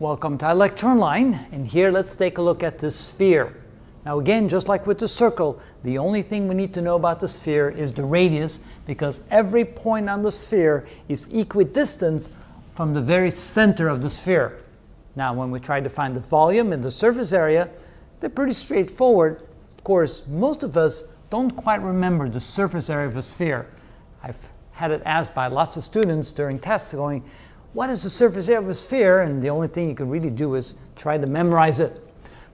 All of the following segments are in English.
Welcome to ilectureonline, and here let's take a look at the sphere. Now again, just like with the circle, the only thing we need to know about the sphere is the radius, because every point on the sphere is equidistant from the very center of the sphere. Now when we try to find the volume and the surface area, they're pretty straightforward. Of course, most of us don't quite remember the surface area of a sphere. I've had it asked by lots of students during tests going, what is the surface area of a sphere? And the only thing you can really do is try to memorize it.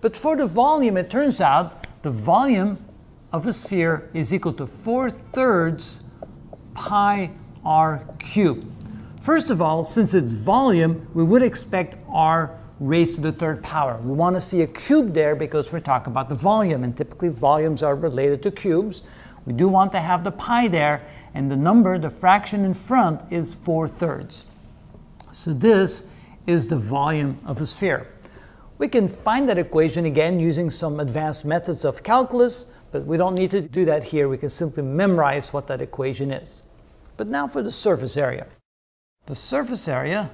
But for the volume, it turns out the volume of a sphere is equal to 4 thirds pi r cubed. First of all, since it's volume, we would expect r raised to the third power. We want to see a cube there because we're talking about the volume, and typically volumes are related to cubes. We do want to have the pi there, and the number, the fraction in front, is 4 thirds. So this is the volume of a sphere. We can find that equation again using some advanced methods of calculus, but we don't need to do that here. We can simply memorize what that equation is. But now for the surface area. The surface area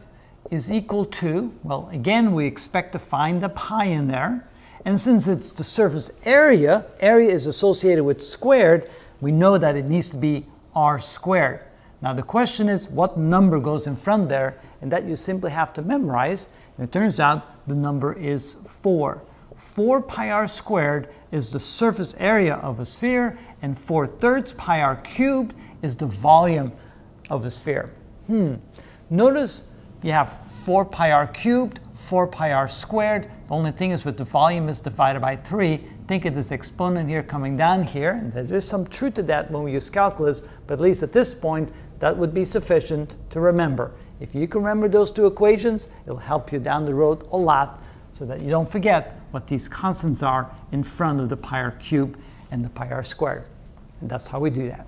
is equal to, well, again, we expect to find the pi in there. And since it's the surface area, area is associated with squared, we know that it needs to be r squared. Now the question is what number goes in front there and that you simply have to memorize. And it turns out the number is 4. 4 pi r squared is the surface area of a sphere and 4 thirds pi r cubed is the volume of a sphere. Hmm. Notice you have 4 pi r cubed, 4 pi r squared. The only thing is with the volume is divided by 3. Think of this exponent here coming down here. And there is some truth to that when we use calculus, but at least at this point, that would be sufficient to remember. If you can remember those two equations, it'll help you down the road a lot so that you don't forget what these constants are in front of the pi r cubed and the pi r squared. And that's how we do that.